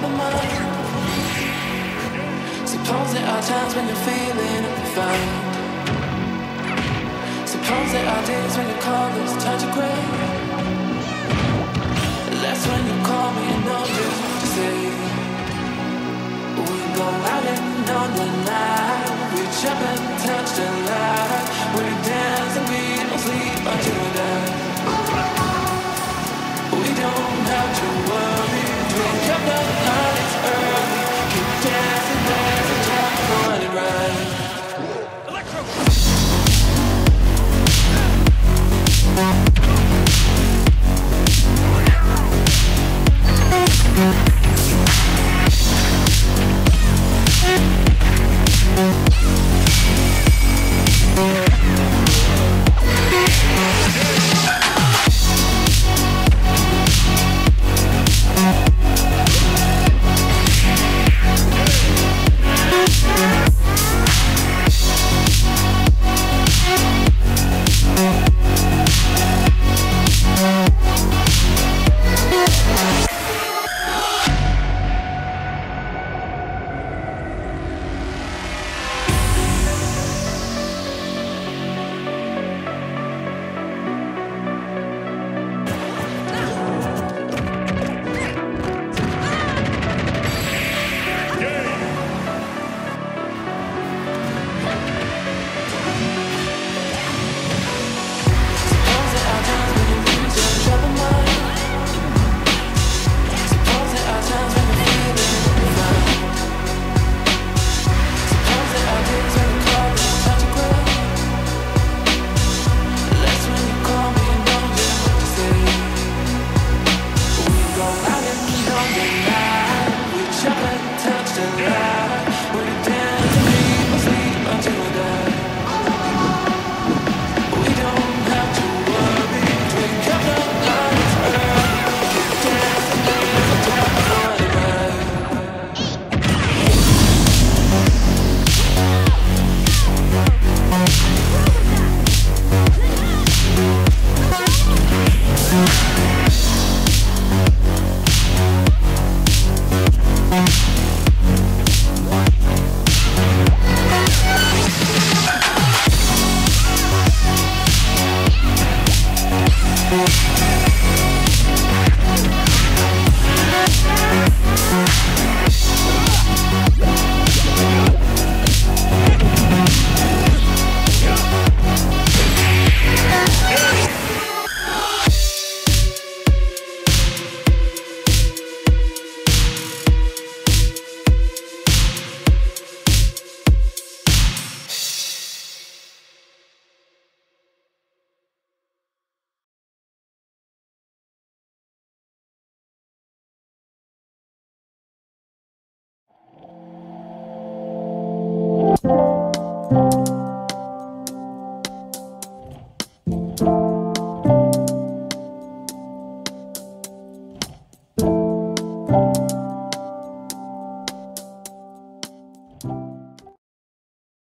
mind. Suppose there are times when you're feeling fine. Suppose there are days when your colors turn to gray. That's when you call me and know just to say we go out in on the night. we jump and touch the light. Música